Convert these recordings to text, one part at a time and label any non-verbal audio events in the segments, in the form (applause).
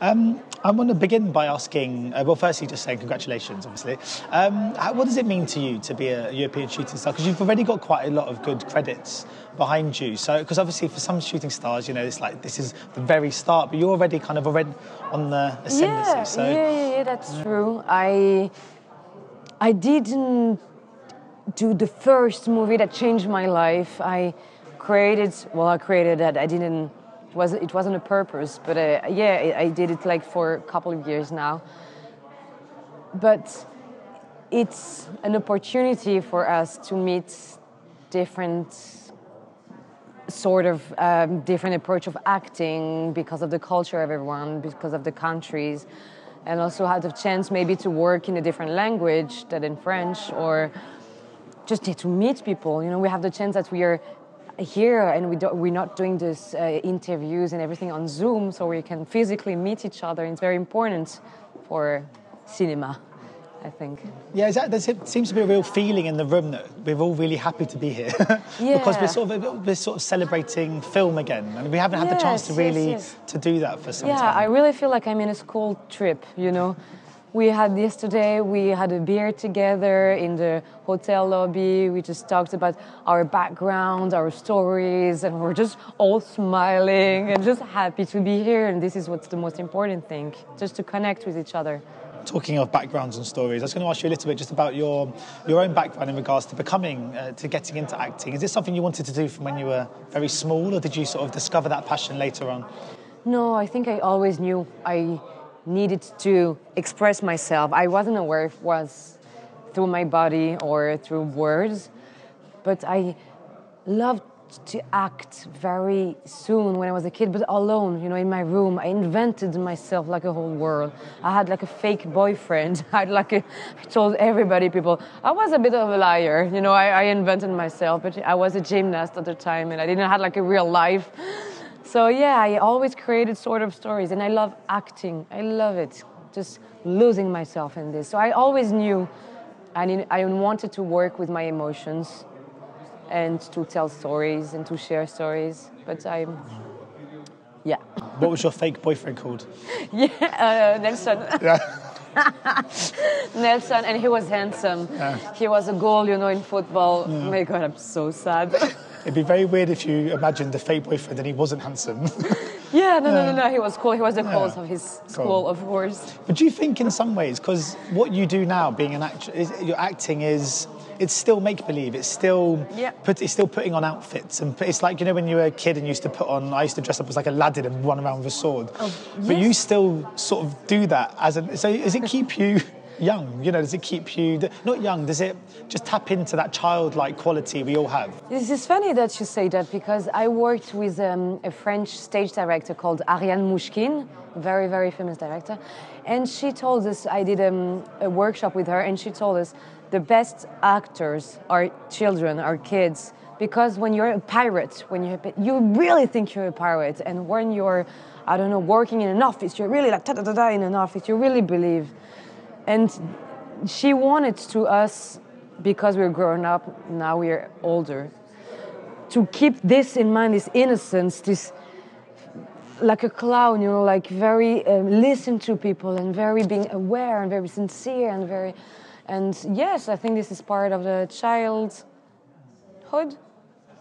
Um, I want to begin by asking, uh, well, firstly, just saying congratulations, obviously. Um, how, what does it mean to you to be a European shooting star? Because you've already got quite a lot of good credits behind you. So, because obviously for some shooting stars, you know, it's like this is the very start, but you're already kind of already on the ascendancy. Yeah, so, yeah, yeah, yeah, that's true. I, I didn't do the first movie that changed my life. I created, well, I created that. I didn't. Was it wasn't a purpose, but uh, yeah, I, did it like for a couple of years now. But it's an opportunity for us to meet different sort of um, different approach of acting because of the culture of everyone, because of the countries, and also have the chance maybe to work in a different language than in French or just to meet people. You know, we have the chance that we are here and we we're not doing this uh, interviews and everything on Zoom, so we can physically meet each other. It's very important for cinema. I think. Yeah, that, there seems to be a real feeling in the room that we're all really happy to be here yeah. (laughs) because we're sort of we're sort of celebrating film again, and we haven't had yes, the chance to really yes, yes. to do that for some yeah, time. Yeah, I really feel like I'm in a school trip. You know, we had yesterday we had a beer together in the hotel lobby. We just talked about our background, our stories, and we're just all smiling and just happy to be here. And this is what's the most important thing, just to connect with each other talking of backgrounds and stories, I was going to ask you a little bit just about your your own background in regards to becoming, uh, to getting into acting. Is this something you wanted to do from when you were very small, or did you sort of discover that passion later on? No, I think I always knew I needed to express myself. I wasn't aware if it was through my body or through words, but I loved to act very soon when I was a kid, but alone, you know, in my room. I invented myself like a whole world. I had like a fake boyfriend. (laughs) I had like a, I told everybody, people, I was a bit of a liar. You know, I, I invented myself, but I was a gymnast at the time and I didn't have like a real life. So yeah, I always created sort of stories and I love acting. I love it. Just losing myself in this. So I always knew I, I wanted to work with my emotions and to tell stories and to share stories. But I'm, yeah. What was your fake boyfriend called? (laughs) yeah, uh, Nelson. Yeah. (laughs) Nelson, and he was handsome. Yeah. He was a goal, you know, in football. Yeah. My God, I'm so sad. (laughs) It'd be very weird if you imagined the fake boyfriend and he wasn't handsome. (laughs) yeah, no, no, no, no. He was cool. He was the coolest of his school, cool. of course. But do you think, in some ways, because what you do now, being an actor, your acting is it's still make believe. It's still yeah. put, it's still putting on outfits, and it's like you know when you were a kid and you used to put on. I used to dress up as like a Aladdin and run around with a sword. Oh, yes. But you still sort of do that as a. So does it keep you? Young? You know, does it keep you not young? Does it just tap into that childlike quality we all have? This is funny that you say that because I worked with um, a French stage director called Ariane Mnouchkine, very very famous director, and she told us I did um, a workshop with her, and she told us the best actors are children, are kids. Because when you're a pirate, when you you really think you're a pirate, and when you're, I don't know, working in an office, you're really like da da da in an office. You really believe, and she wanted to us because we're grown up. Now we're older. To keep this in mind, this innocence, this like a clown, you know, like very uh, listen to people and very being aware and very sincere and very and yes, I think this is part of the childhood.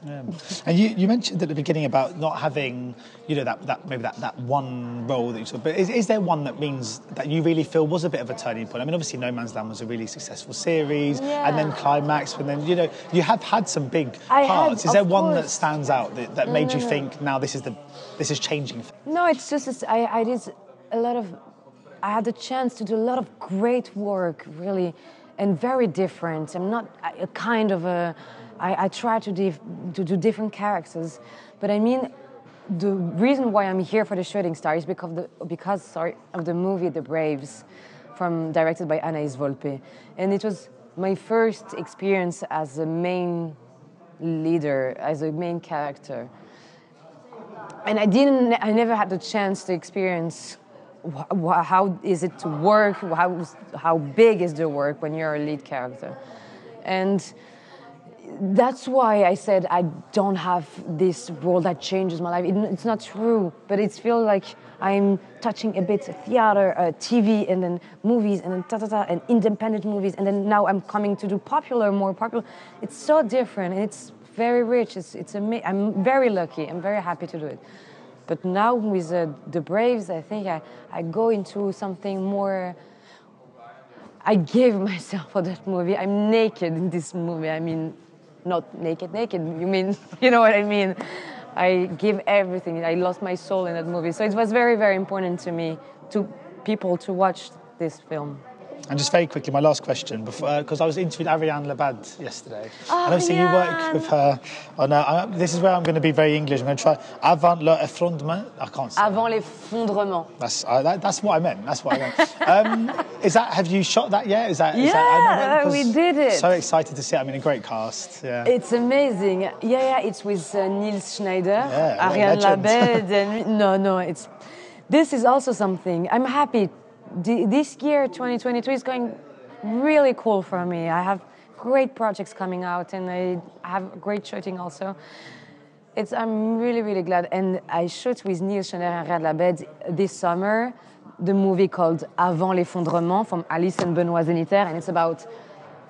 Yeah. And you, you mentioned at the beginning about not having, you know, that, that maybe that, that one role that you saw. But is, is there one that means that you really feel was a bit of a turning point? I mean, obviously, No Man's Land was a really successful series, yeah. and then Climax, and then you know, you have had some big I parts. Had, is there course. one that stands out that, that no, made no, you no. think now this is the this is changing? No, it's just it's, I, I did a lot of. I had the chance to do a lot of great work, really and very different. I'm not a kind of a. I, I try to, to do different characters, but I mean, the reason why I'm here for the Shooting Star is because of the, because sorry of the movie The Braves, from directed by Anaïs Volpe, and it was my first experience as a main leader, as a main character, and I didn't. I never had the chance to experience how is it to work? How, how big is the work when you're a lead character? And that's why I said I don't have this role that changes my life. It, it's not true, but it feels like I'm touching a bit theater, uh, TV, and then movies, and then ta ta ta, and independent movies, and then now I'm coming to do popular, more popular. It's so different, and it's very rich. It's it's ama- I'm very lucky. I'm very happy to do it. But now with uh, the Braves, I think I, I go into something more. I gave (laughs) myself for that movie. I'm naked in this movie. I mean, not naked, naked. You mean, (laughs) you know what I mean? I give everything. I lost my soul in that movie. So it was very, very important to me, to people to watch this film. And just very quickly, my last question, because uh, I was interviewed Ariane Labed yesterday, Oh, and obviously you work with her. On, uh, I, this is where I'm going to be very English. I'm going to try avant l'effondrement. I can't say. Avant l'effondrement. That's uh, that, that's what I meant. That's what I meant. (laughs) um, is that have you shot that yet? Is that? is Yeah, that, know, we 'cause did it. So excited to see. it. I mean, a great cast. Yeah. It's amazing. Yeah, yeah, it's with uh, Niels Schneider, Yeah, Ariane. Labed, and no, no, it's. This is also something. I'm happy. This year, 2022, is going really cool for me. I have great projects coming out, and I have great shooting also. It's, I'm really, really glad. And I shot with Niels Schneider and Ariane Labed this summer the movie called Avant l'effondrement from Alice and Benoît Zeniter, and it's about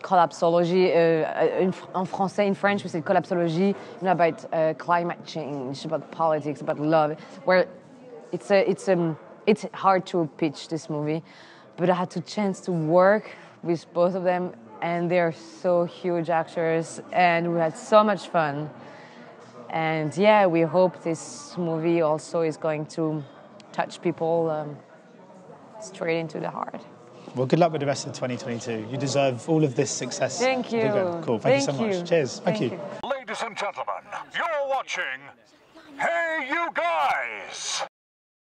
collapsology. Uh, in, en français, in French, we say collapsology, you know, about uh, climate change, about politics, about love. Where it's a, it's um, it's hard to pitch this movie, but I had the chance to work with both of them, and they're so huge actors, and we had so much fun. And yeah, we hope this movie also is going to touch people um, straight into the heart. Well, good luck with the rest of 2022. You deserve all of this success. Thank you. Cool. Thank, you so much. you. Cheers. Thank, you. Ladies and gentlemen, you're watching Hey You Guys!